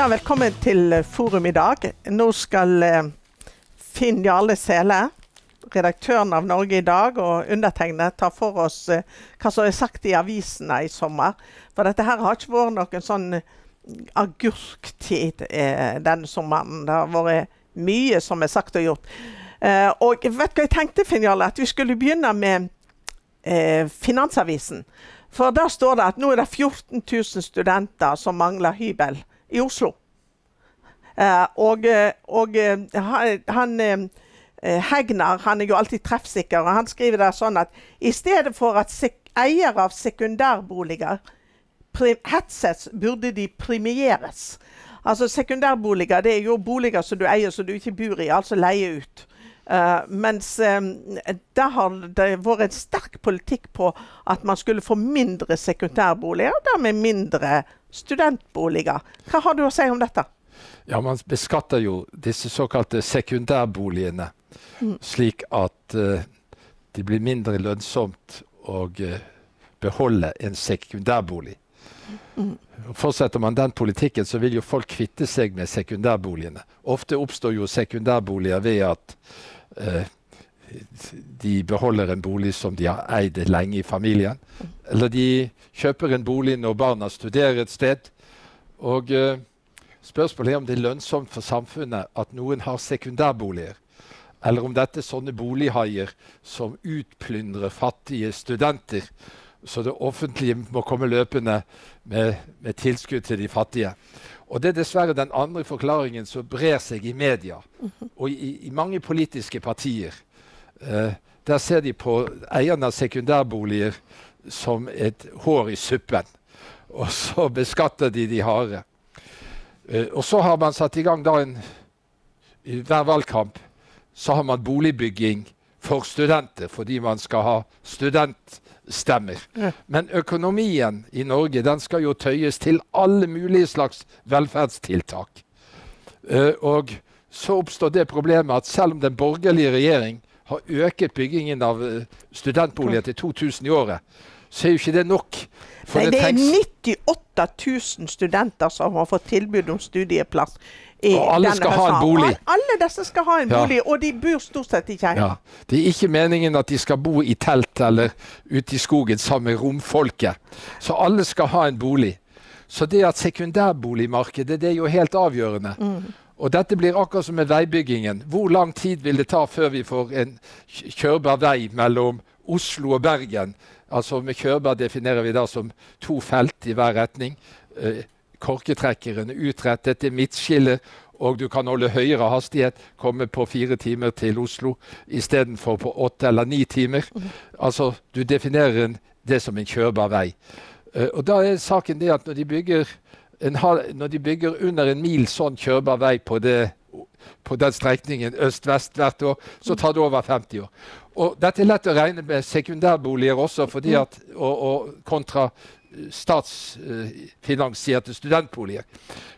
Ja, velkommen til Forum i dag. Nå skal eh, Finn Jarle Sele, redaktøren av Norge i dag, og undertegnede ta for oss eh, hva som er sagt i avisene i sommer. For dette her har ikke vært noen sånn agurktid eh, denne sommeren. Det har vært mye som er sagt og gjort. Eh, og vet du hva jeg tenkte, Finn Jarle? At vi skulle begynne med eh, Finansavisen. For der står det at nå er det 14 000 studenter som mangler hybel i Oslo. Eh, og, eh, og eh, han Hegnar han er jo alltid treffsikker, og han skriver der sånn at i stedet for at eiere av sekundærboliger hetses, burde de premieres. Altså Sekundærboliger det er jo boliger som du eier som du ikke bor i, altså leie ut. Uh, mens um, der har det vært en sterk politikk på at man skulle få mindre sekundærboliger, og dermed mindre studentboliger. Hva har du å si om dette? Ja, Man beskatter jo disse såkalte sekundærboligene mm. slik at uh, det blir mindre lønnsomt å uh, beholde en sekundærbolig. Mm. Fortsetter man den politikken, så vil jo folk kvitte seg med sekundærboligene. Ofte oppstår jo sekundærboliger ved at uh, de beholder en bolig som de har eid lenge i familien. Eller de kjøper en bolig når barna studerer et sted. Og uh, spørsmålet er om det er lønnsomt for samfunnet at noen har sekundærboliger. Eller om dette er sånne bolighaier som utplyndrer fattige studenter. Så det offentlige må komme løpende med, med tilskudd til de fattige. Og Det er dessverre den andre forklaringen som brer seg i media og i, i mange politiske partier. Eh, der ser de på eierne av sekundærboliger som et hår i suppen. Og så beskatter de de harde. Eh, og så har man satt i gang da en I hver valgkamp så har man boligbygging for studenter, fordi man skal ha studentstemmer. Men økonomien i Norge den skal jo tøyes til alle mulige slags velferdstiltak. Uh, og så oppstår det problemet at selv om den borgerlige regjering har øket byggingen av eh, studentboliger til 2000 i året, så er jo ikke det nok. Nei, det, det er 98 000 studenter som har fått tilbud om studieplass. og alle skal ha en bolig. Alle disse skal ha en bolig, og de bor stort sett ikke hjemme. Ja. Det er ikke meningen at de skal bo i telt eller ute i skogen sammen med romfolket. Så alle skal ha en bolig. Så det at sekundærboligmarkedet det er jo helt avgjørende. Mm. Og dette blir akkurat som med veibyggingen. Hvor lang tid vil det ta før vi får en kjørbar vei mellom Oslo og Bergen? Altså Med kjørbar definerer vi da som to felt i hver retning. Korketrekkeren er utrettet, det midtskille, og du kan holde høyere hastighet. Komme på fire timer til Oslo istedenfor på åtte eller ni timer. Altså, Du definerer det som en kjørbar vei. Eh, og da er saken det at når de bygger har, når de bygger under en mil sånn kjørbar vei på, det, på den strekningen øst-vest hvert år, så tar det over 50 år. Og Dette er lett å regne med sekundærboliger også, fordi at, og, og kontra statsfinansierte studentboliger.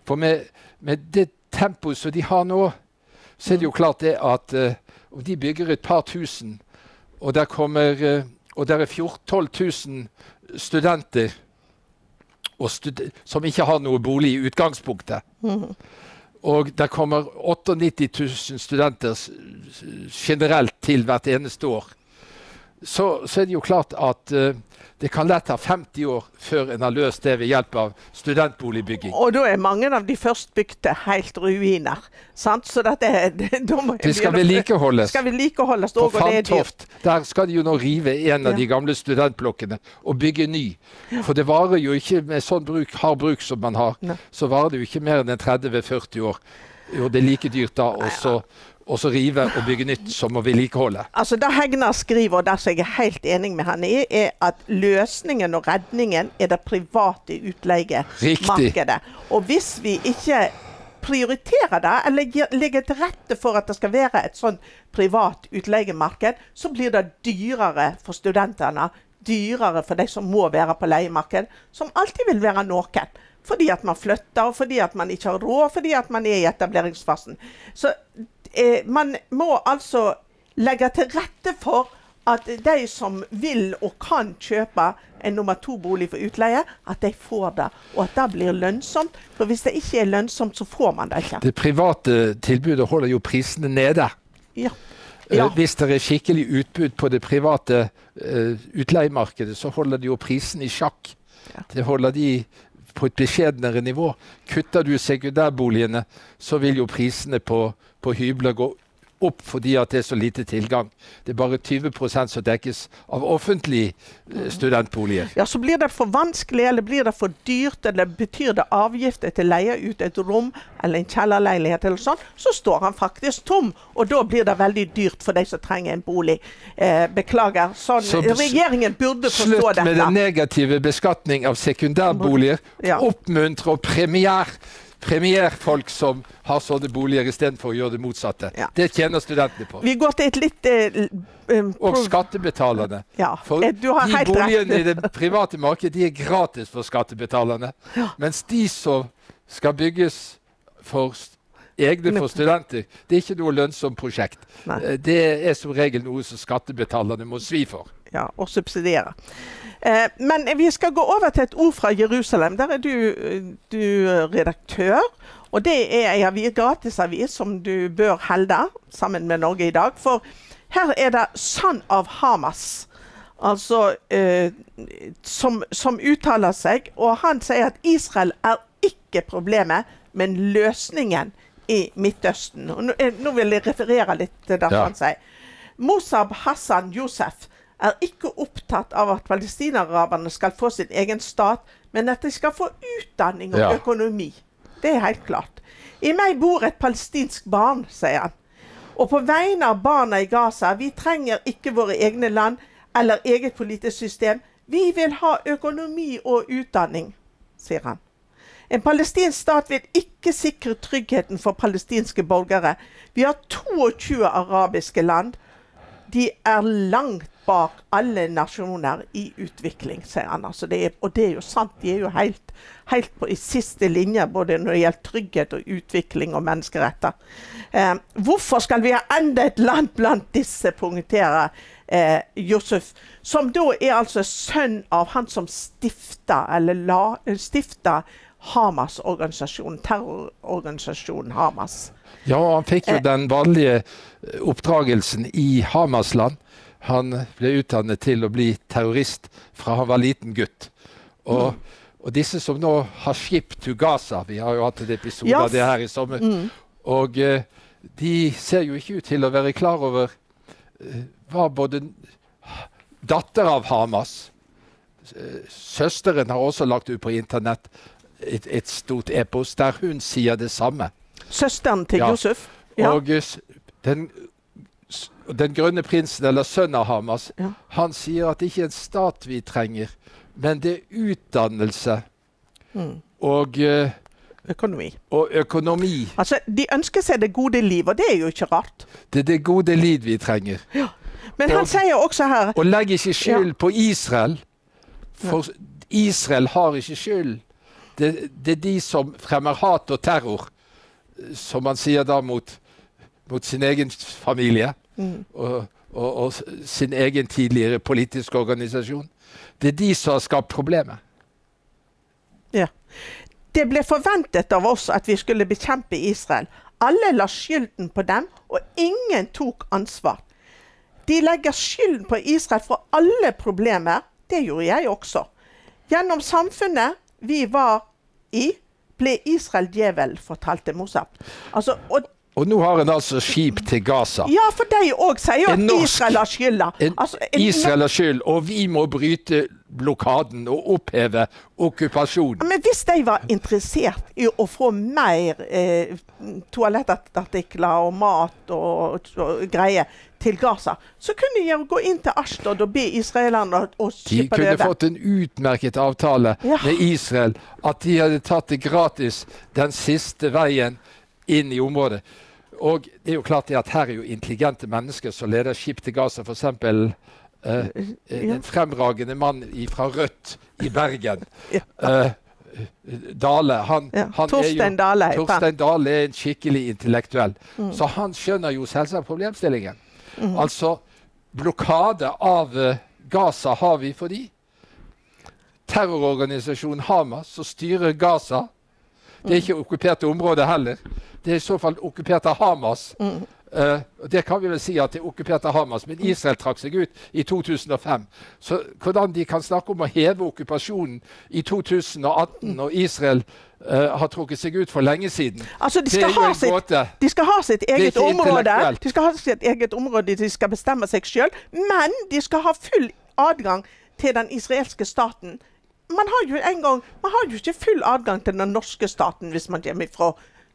For med, med det tempoet som de har nå, så er det jo klart det at uh, om de bygger et par tusen, og der kommer uh, og der er 14 12 000 studenter som ikke har noe bolig i utgangspunktet. Og det kommer 98 000 studenter generelt til hvert eneste år. Så, så er det jo klart at uh, det kan lett ta 50 år før en har løst det ved hjelp av studentboligbygging. Og da er mange av de førstbygde helt ruiner. sant? Så dette, det, det skal vedlikeholdes. Skal vedlikeholdes På Fantoft der skal de jo nå rive en av ja. de gamle studentblokkene og bygge ny. For det varer jo ikke med sånn bruk, hard bruk som man har, ne. så varer det jo ikke mer enn 30-40 år. Og det er like dyrt da også og så rive og bygge nytt som å vedlikeholde. Altså, det Hegnar skriver, og der jeg er helt enig med han i, er at løsningen og redningen er det private utleiemarkedet. Og hvis vi ikke prioriterer det, eller legger til rette for at det skal være et sånn privat utleiemarked, så blir det dyrere for studentene. Dyrere for de som må være på leiemarked, som alltid vil være noen. Fordi at man flytter, fordi at man ikke har råd, fordi at man er i etableringsfasen. Så eh, man må altså legge til rette for at de som vil og kan kjøpe en nummer to-bolig for utleie, at de får det. Og at det blir lønnsomt. For hvis det ikke er lønnsomt, så får man det ikke. Det private tilbudet holder jo prisene nede. Ja. Eh, Ja. Hvis det er skikkelig utbud på det private eh, utleiemarkedet, så holder de jo prisen i sjakk. Ja. Det holder de på et beskjednere nivå. Kutter du sekundærboligene, så vil jo prisene på, på hybler gå opp fordi det er så lite tilgang. Det er bare 20% som dekkes av offentlige eh, studentboliger. Ja, så blir det for vanskelig, eller blir det for dyrt, eller betyr det avgifter til å leie ut et rom eller en kjellerleilighet, eller sånn, så står han faktisk tom. Og da blir det veldig dyrt for de som trenger en bolig. Eh, beklager. Sånn, Så- regjeringen burde forstå Slutt med den negative beskatning av sekundærboliger. Ja. Oppmuntre og premier, premier folk som har sånne boliger, istedenfor å gjøre det motsatte. Ja. Det tjener studentene på. Vi går til et litt eh, eh, Og skattebetalerne. Ja, For eh, du har de boligene i det private markedet de er gratis for skattebetalerne. Mens de som skal bygges for egne for studenter, det er ikke noe lønnsomt prosjekt. Nei. Eh, Det er som regel noe som skattebetalerne må svi for. Ja, og subsidiere. Eh, men vi skal gå over til et ord fra Jerusalem. Der er du, eh, du redaktør. Og det er ei avi- gratisavis som du bør helde sammen med Norge i dag. For her er det Son av Hamas. Altså eh, som, som uttaler seg. Og han sier at Israel er ikke problemet, men løsningen i Midtøsten. Nå, eh, nå vil jeg referere litt til det Ja. han sier. Mosab Hassan Yousef er ikke opptatt av at palestinaraberne skal få sin egen stat, men at de skal få utdanning og Ja. økonomi. Det er helt klart. I meg bor et palestinsk barn, sier han. Og på vegne av barna i Gaza, vi trenger ikke våre egne land eller eget politisk system. Vi vil ha økonomi og utdanning, sier han. En palestinsk stat vil ikke sikre tryggheten for palestinske borgere. Vi har 22 arabiske land. De er langt bak alle nasjoner i utvikling, sier han. Altså det er, og det er jo sant. De er jo helt, helt på, i siste linje både når det gjelder trygghet og utvikling og menneskeretter. Eh, hvorfor skal vi ha enda et land blant disse, poengterer eh, Josef, som da er altså sønn av han som stifta, eller la, stifta Hamas-organisasjonen, terrororganisasjonen Hamas. Ja, og han fikk jo Eh. den vanlige eh, oppdragelsen i Hamasland. Han ble utdannet til å bli terrorist fra han var liten gutt. Og, og disse som nå har skip to Gaza Vi har jo hatt en episode yes. av det her i sommer. Og eh, de ser jo ikke ut til å være klar over hva både datter av Hamas Søsteren har også lagt ut på internett et, et stort epos der hun sier det samme. Søsteren til Ja. Josef. Ja. Og eh, den, den grønne prinsen, eller sønnen av Hamas, Ja. han sier at det ikke er en stat vi trenger, men det er utdannelse Mm. og, eh, Økonomi. og økonomi. Altså, De ønsker seg det gode liv, og det er jo ikke rart. Det er det gode liv vi trenger. Ja. Men han Og- sier også her Og legg ikke skyld på Israel, for Israel har ikke skyld. Det, det er de som fremmer hat og terror, som man sier da mot, mot sin egen familie. Mm. og, og, og sin egen tidligere politiske organisasjon. Det er de som har skapt problemet. ja. Det ble forventet av oss at vi skulle bekjempe Israel. Alle la skylden på dem, og ingen tok ansvar. De legger skylden på Israel for alle problemer. Det gjorde jeg også. Gjennom samfunnet vi var i, ble Israel djevel, fortalte Mossab. Altså, og Og nå har en altså skip til Gaza. Ja, for de òg sier jo at norsk- Israel har skylda. Altså, Israel har skyld, og vi må bryte blokaden og oppheve okkupasjonen. Men hvis de var interessert i å få mer eh, toalettartikler og mat og, og greier til Gaza, så kunne de gå inn til Ashtod og be israelerne å De slippe det kunne fått en utmerket avtale Ja. med Israel. At de hadde tatt det gratis den siste veien inn i området. Og det er jo klart at her er jo intelligente mennesker som leder skip til Gaza. F.eks. Uh, Ja. en fremragende mann fra Rødt i Bergen. Eh, Dale. Han, Ja. han Torstein jo, Dale. Torstein Dale er en skikkelig intellektuell. Mm. Så han skjønner jo selvsagt problemstillingen. Altså, blokade av uh, Gaza har vi fordi terrororganisasjonen Hamas, som styrer Gaza Det er ikke okkuperte områder heller. Det er i så fall okkupert av Hamas. Mm. Uh, det kan vi vel si at det okkuperte Hamas, men Israel trakk seg ut i 2005. Så hvordan de kan snakke om å heve okkupasjonen i 2018 når Israel uh, har trukket seg ut for lenge siden altså, de, skal ha sitt, de skal ha sitt eget område. De skal ha sitt eget område, de skal bestemme seg sjøl. Men de skal ha full adgang til den israelske staten man har jo en gang, man har jo ikke full adgang til den norske staten hvis man kommer fra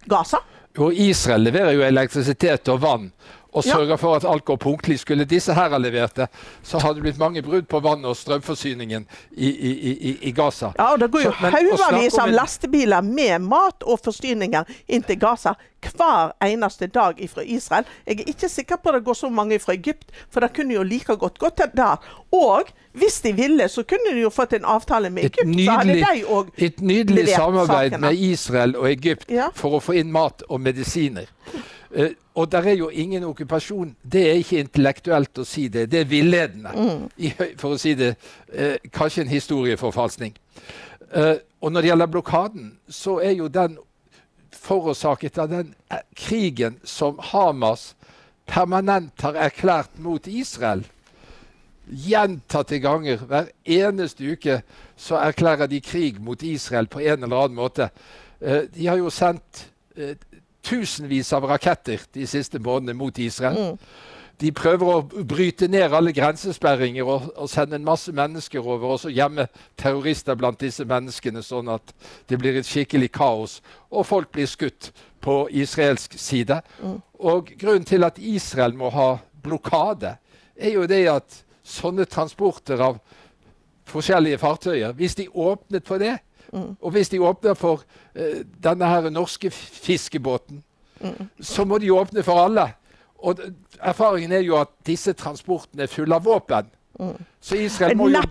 Gaza. Jo, Israel leverer jo elektrisitet og vann og sørger ja. for at alt går punktlig. Skulle disse her ha levert det, så hadde det blitt mange brudd på vann- og strømforsyningen i, i, i, i Gaza. Ja, og Det går jo haugevis av lastebiler med mat og forsyninger inn til Gaza hver eneste dag fra Israel. Jeg er ikke sikker på at det går så mange fra Egypt, for det kunne jo like godt gått der. Og hvis de ville, så kunne de jo fått en avtale med Egypt. Nydelig, så hadde de òg Et nydelig samarbeid sakene. med Israel og Egypt ja. for å få inn mat og medisiner. Uh, og der er jo ingen okkupasjon. Det er ikke intellektuelt å si det. Det er villedende, mm. I, for å si det. Uh, kanskje en historieforfalskning. Uh, og når det gjelder blokaden, så er jo den forårsaket av den krigen som Hamas permanent har erklært mot Israel. Gjentatte ganger, hver eneste uke, så erklærer de krig mot Israel på en eller annen måte. de har jo sendt tusenvis av raketter de siste månedene mot Israel. Mm. De prøver å bryte ned alle grensesperringer og, og, sende en masse mennesker over, og så gjemme terrorister blant disse menneskene, sånn at det blir et skikkelig kaos. Og folk blir skutt på israelsk side. Mm. Og grunnen til at Israel må ha blokade, er jo det at sånne transporter av forskjellige fartøyer Hvis de åpnet for det, Mm. Og hvis de åpner for uh, denne her norske fiskebåten, mm. så må de åpne for alle. Og erfaringen er jo at disse transportene er fulle av våpen. Mm. Så Israel må jo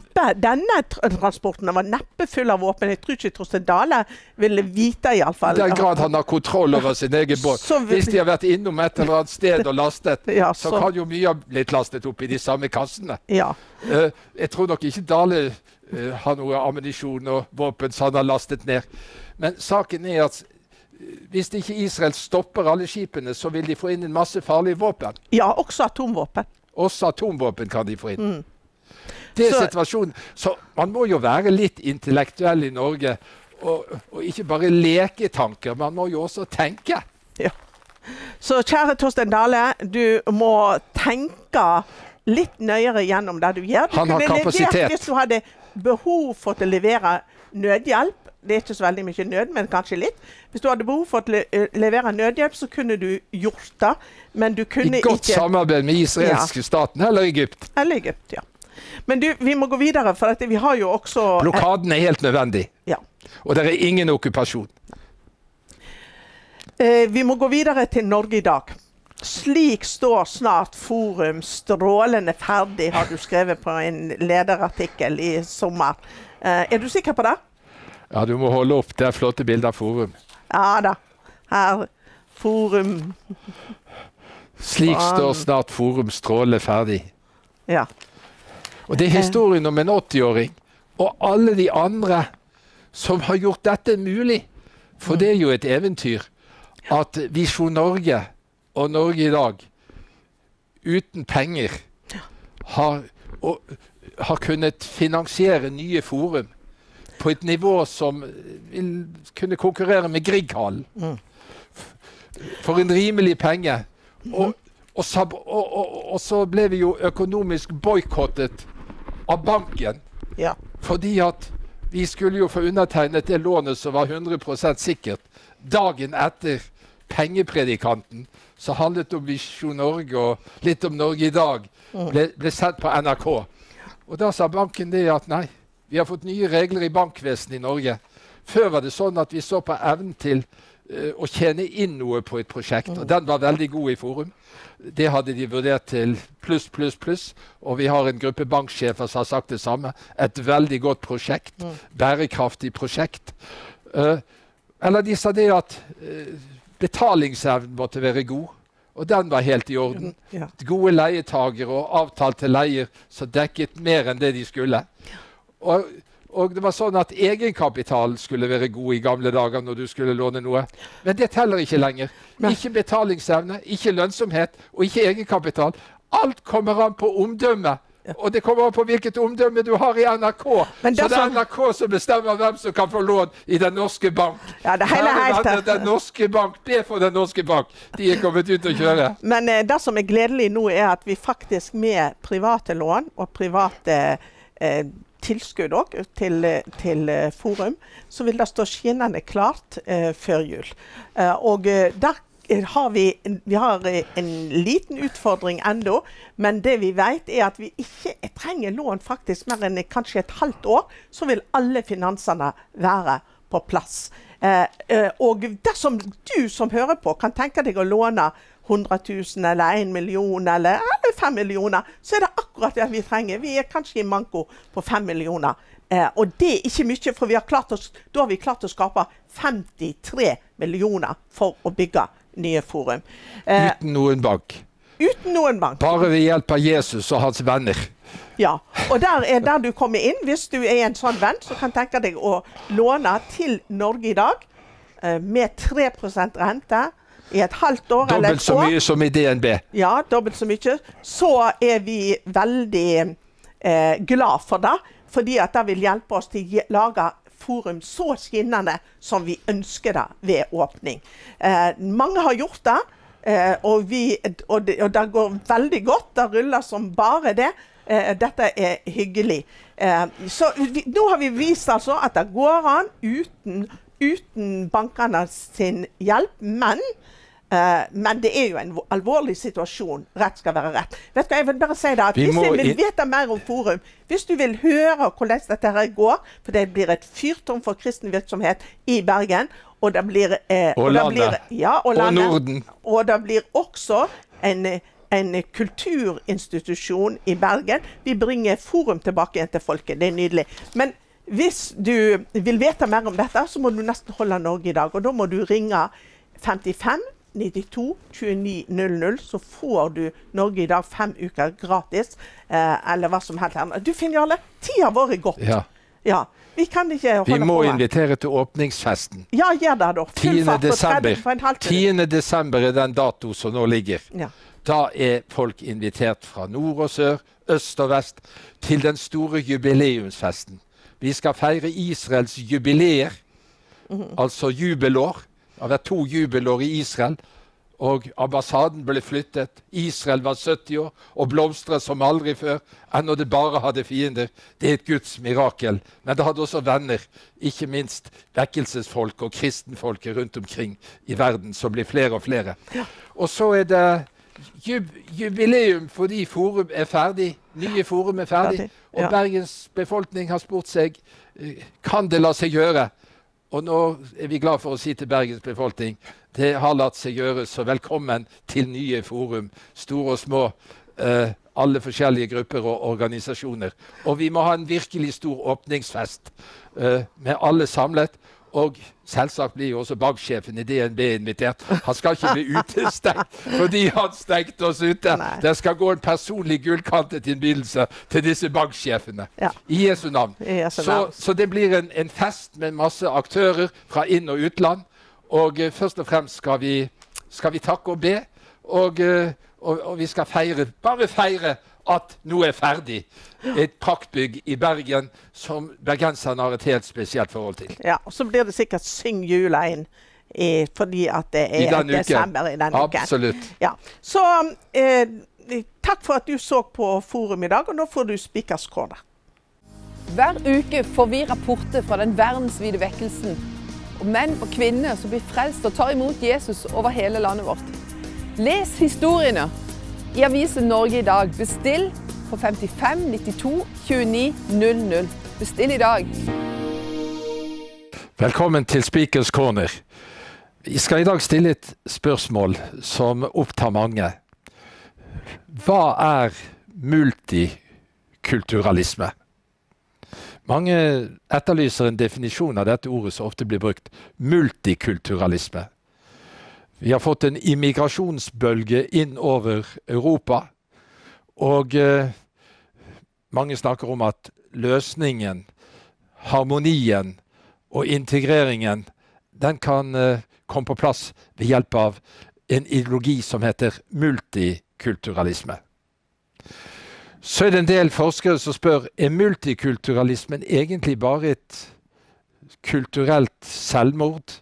Denne transporten var neppe full av våpen. Jeg tror ikke Torstein Dale ville vite, iallfall. I den grad han har kontroll over sin egen båt. Hvis de har vært innom et eller annet sted og lastet, ja, så. så. kan jo mye ha blitt lastet opp i de samme kassene. Ja. Uh, jeg tror nok ikke Dale uh, har noe ammunisjon og våpen som han har lastet ned. Men saken er at eh, hvis ikke Israel stopper alle skipene, så vil de få inn en masse farlige våpen. Ja, også atomvåpen. Også atomvåpen kan de få inn. Mm. Det er så, situasjonen. Så man må jo være litt intellektuell i Norge. Og, og ikke bare leke tanker, man må jo også tenke. Ja. Så kjære Torstein Dale, du må tenke litt nøyere gjennom det du gjør. Du Han har kapasitet. Hvis du hadde behov for å levere nødhjelp, det er ikke så veldig mye nød, men kanskje litt. Hvis du hadde behov for å levere nødhjelp, så kunne du gjort det. Men du kunne ikke I godt samarbeid med israelske ja. staten eller Egypt. Eller Egypt, ja. Men du, vi må gå videre, for dette, vi har jo også Blokaden er helt nødvendig. Ja. Og det er ingen okkupasjon. Eh, vi må gå videre til Norge i dag. Slik står snart Forum strålende ferdig, har du skrevet på en lederartikkel i sommer. Eh, er du sikker på det? Ja, du må holde opp. Det er flotte bilder av Forum. Ja da. Her Forum Slik står snart Forum strålende ferdig. Ja. Og det er historien om en 80-åring og alle de andre som har gjort dette mulig. For mm. det er jo et eventyr at Visjon Norge og Norge i dag uten penger har, og, har kunnet finansiere nye forum på et nivå som vil kunne konkurrere med Grieghallen. Mm. For en rimelig penge. Og, og, og, og, så ble vi jo økonomisk boikottet av banken. Ja. Fordi at vi skulle jo få undertegnet det lånet som var 100% sikkert. Dagen etter pengepredikanten, som handlet om Visjon Norge og litt om Norge i dag, mm. ble, ble sendt på NRK. Og da sa banken det at nei, vi har fått nye regler i bankvesenet i Norge. Før var det sånn at vi så på evnen til å tjene inn noe på et prosjekt, og den var veldig god i Forum. Det hadde de vurdert til pluss, pluss, pluss. Og vi har en gruppe banksjefer som har sagt det samme. Et veldig godt prosjekt. Mm. Bærekraftig prosjekt. Uh, eller de sa det at uh, betalingsevnen måtte være god. og den var helt i orden. Gode leietagere og avtalte leier som dekket mer enn det de skulle. Og, og det var sånn at egenkapitalen skulle være god i gamle dager når du skulle låne noe. Men det teller ikke lenger. Ikke betalingsevne, ikke lønnsomhet og ikke egenkapital. Alt kommer an på omdømme. Og det kommer an på hvilket omdømme du har i NRK. Men Så det er NRK som bestemmer hvem som kan få lån i Den norske bank. Ja, det hele er helt- den, Den norske bank, be for Den norske bank. De er kommet ut og kjøre. Men eh, det som er gledelig nå, er at vi faktisk med private lån og private eh, tilskudd òg til, eh, til eh, Forum, så vil det stå skinnende klart eh, før jul. Eh, og eh, der eh, har vi, vi har eh, en liten utfordring ennå, men det vi vet er at vi ikke trenger lån faktisk mer enn kanskje et halvt år, så vil alle finansene være på plass. Eh, eh, og dersom du som hører på kan tenke deg å låne 100 000 eller 1 million eller, eller 5 millioner, så er det akkurat det vi trenger. Vi er kanskje i manko på 5 millioner. Eh, og det er ikke mye, for vi har klart å, da har vi klart å skape 53 millioner for å bygge nye forum. Eh, Uten noen bank. uten noen bank. Bare ved hjelp av Jesus og hans venner. Ja, og der er der du kommer inn. Hvis du er en sånn venn som kan tenke deg å låne til Norge i dag eh, med 3% rente i et halvt år eller et år. Dobbelt så mye som i DNB. ja, dobbelt så mye, så er vi veldig eh, glad for det. Fordi at det vil hjelpe oss til å lage forum så skinnende som vi ønsker det ved åpning. Eh, mange har gjort det, eh, og, vi, og, det, og det går veldig godt. Det ruller som bare det. Eh, dette er hyggelig. Eh, så vi, nå har vi vist altså at det går an uten, uten bankene sin hjelp. Men Eh, men det er jo en alvorlig situasjon. Rett skal være rett. Vet du hva, jeg vil bare si det at Vi Hvis du vil vite mer om Forum, hvis du vil høre hvordan dette her går, for det blir et fyrtårn for kristen virksomhet i Bergen, og det blir eh, Og det landet. Blir, ja, og, Og landet. Norden. Og det blir også en, en kulturinstitusjon i Bergen. Vi bringer Forum tilbake igjen til folket. Det er nydelig. Men hvis du vil vite mer om dette, så må du nesten holde Norge i dag. Og da må du ringe 55 92 29 00, så får du Norge i dag fem uker gratis. Eh, eller hva som helst. Du finner alle. Tida vår er gått. Ja. Ja. Vi kan ikke holde på. Vi må på invitere til åpningsfesten. Ja, gjør det, da. Full 10. på desember. 30 på en halv time. 10. desember er den dato som nå ligger. Ja. Da er folk invitert fra nord og sør, øst og vest til den store jubileumsfesten. Vi skal feire Israels jubileer, altså jubelår. Det har vært to jubelår i Israel. Og ambassaden ble flyttet. Israel var 70 år og blomstret som aldri før. Ennå det bare hadde fiender. Det er et Guds mirakel. Men det hadde også venner. Ikke minst vekkelsesfolk og kristenfolket rundt omkring i verden, som blir flere og flere. Og så er det jub jubileum fordi Forum er ferdig. Nye Forum er ferdig. Ferdig, Og. Bergens befolkning har spurt seg eh, kan det la seg gjøre. Og nå er vi glad for å si til Bergens befolkning det har latt seg gjøre, så velkommen til nye forum. Store og små. eh, alle forskjellige grupper og organisasjoner. Og vi må ha en virkelig stor åpningsfest eh, med alle samlet. Og selvsagt blir jo også banksjefen i DNB invitert. Han skal ikke bli utestengt fordi han stengte oss ute. Nei. Det skal gå en personlig gullkantet innbydelse til disse banksjefene. Ja. I Jesu navn. I Jesu Så, navn. så det blir en, en fest med masse aktører fra inn- og utland. Og uh, først og fremst skal vi, skal vi takke og be. Og, uh, og, og vi skal feire, bare feire at noe er ferdig. Et praktbygg i Bergen som bergenserne har et helt spesielt forhold til. Ja, og så blir det sikkert Syng jula inn i, fordi at det I er uken. desember i denne uken. Absolutt. Ja. Så eh, takk for at du så på Forum i dag, og nå får du spikerskåret. Hver uke får vi rapporter fra den verdensvide vekkelsen. om menn og kvinner som blir frelst og tar imot Jesus over hele landet vårt. Les historiene i avisen Norge i dag. Bestill på 55 92 29 00. Bestill i dag. Velkommen til Speakers corner. Vi skal i dag stille et spørsmål som opptar mange. Hva er multikulturalisme? Mange etterlyser en definisjon av dette ordet som ofte blir brukt. Multikulturalisme. Vi har fått en immigrasjonsbølge inn over Europa. Og eh, mange snakker om at løsningen, harmonien og integreringen, den kan eh, komme på plass ved hjelp av en ideologi som heter multikulturalisme. Så er det en del forskere som spør er multikulturalismen egentlig bare et kulturelt selvmord.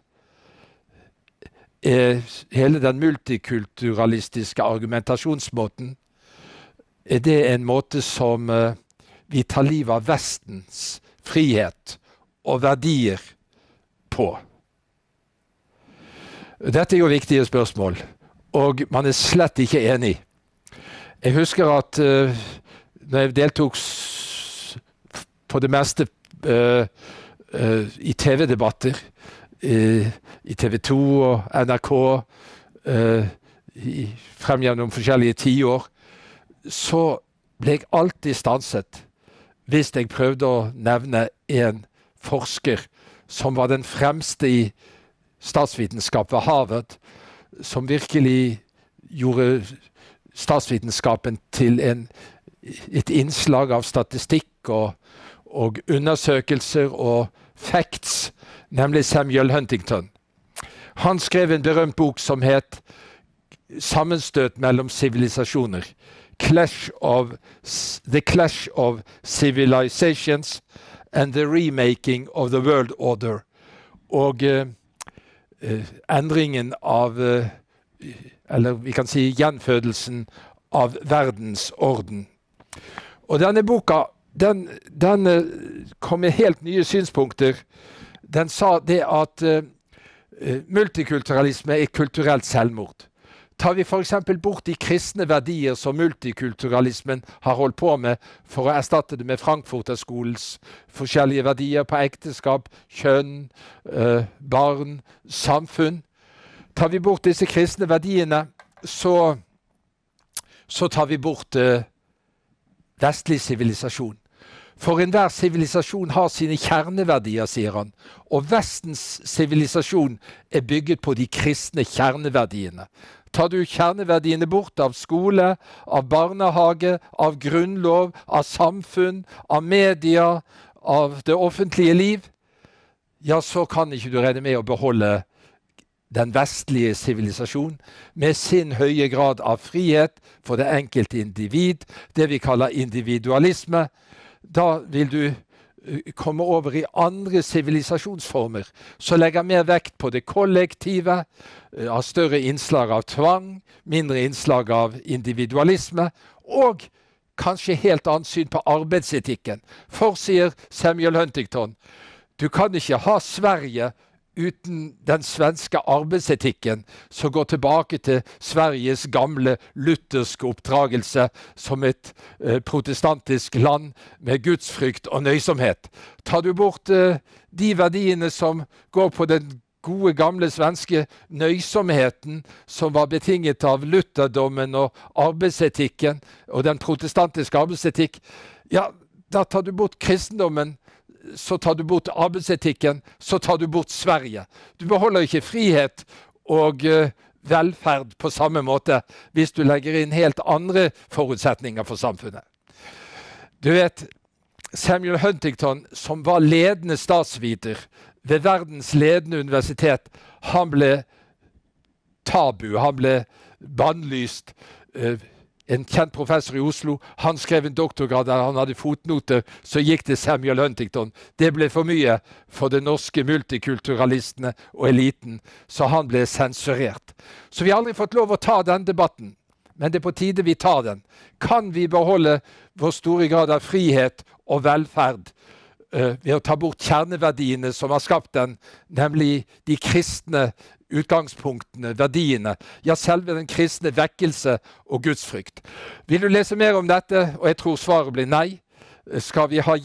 Hele den multikulturalistiske argumentasjonsmåten er det en måte som uh, vi tar livet av Vestens frihet og verdier på? Dette er jo viktige spørsmål, og man er slett ikke enig. Jeg husker at uh, når jeg deltok på det meste uh, uh, i TV-debatter i TV 2 og NRK i, frem gjennom forskjellige tiår, så ble jeg alltid stanset hvis jeg prøvde å nevne en forsker som var den fremste i statsvitenskap ved Harvard, som virkelig gjorde statsvitenskapen til en, et innslag av statistikk og, og undersøkelser og facts, nemlig Samuel Huntington. Han skrev en berømt bok som het 'Sammenstøt mellom sivilisasjoner'. The Clash of Civilizations and the Remaking of the World Order. Og eh, uh, endringen av uh, Eller vi kan si gjenfødelsen av verdensorden. Og denne boka den, den kom med helt nye synspunkter. Den sa det at multikulturalisme er kulturelt selvmord. Tar vi f.eks. bort de kristne verdier som multikulturalismen har holdt på med, for å erstatte det med Frankfurterskolens forskjellige verdier på ekteskap, kjønn, eh, barn, samfunn Tar vi bort disse kristne verdiene, så, så tar vi bort eh, vestlig sivilisasjon. For enhver sivilisasjon har sine kjerneverdier, sier han. Og Vestens sivilisasjon er bygget på de kristne kjerneverdiene. Tar du kjerneverdiene bort av skole, av barnehage, av grunnlov, av samfunn, av media, av det offentlige liv, ja, så kan ikke du regne med å beholde den vestlige sivilisasjon med sin høye grad av frihet for det enkelte individ, det vi kaller individualisme. Da vil du komme over i andre sivilisasjonsformer som legger mer vekt på det kollektive, har større innslag av tvang, mindre innslag av individualisme, og kanskje helt annet syn på arbeidsetikken. For, sier Samuel Huntington, du kan ikke ha Sverige uten den svenske arbeidsetikken som går tilbake til Sveriges gamle lutherske oppdragelse som et eh, protestantisk land med gudsfrykt og nøysomhet. Tar du bort eh, de verdiene som går på den gode, gamle svenske nøysomheten som var betinget av lutherdommen og arbeidsetikken og den protestantiske arbeidsetikk, ja, da tar du bort kristendommen så tar du bort arbeidsetikken, så tar du bort Sverige. Du beholder ikke frihet og uh, velferd på samme måte hvis du legger inn helt andre forutsetninger for samfunnet. Du vet, Samuel Huntington, som var ledende statsviter ved verdens ledende universitet, han ble tabu, han ble bannlyst. En kjent professor i Oslo. Han skrev en doktorgrad der han hadde fotnoter. Så gikk det Samuel Huntington. Det ble for mye for de norske multikulturalistene og eliten, så han ble sensurert. Så vi har aldri fått lov å ta den debatten. Men det er på tide vi tar den. Kan vi beholde vår store grad av frihet og velferd ved å ta bort kjerneverdiene som har skapt den, nemlig de kristne utgangspunktene, verdiene, ja, selve den kristne vekkelse og gudsfrykt. Vil du lese mer om dette, og jeg tror svaret blir nei, skal vi ha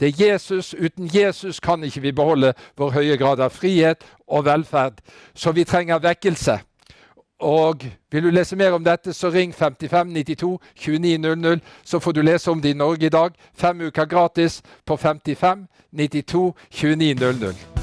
det er Jesus. Uten Jesus kan ikke vi beholde vår høye grad av frihet og velferd. Så vi trenger vekkelse. Og vil du lese mer om dette, så ring 55 92 29 00. Så får du lese om det i Norge i dag. Fem uker gratis på 55 92 29 00.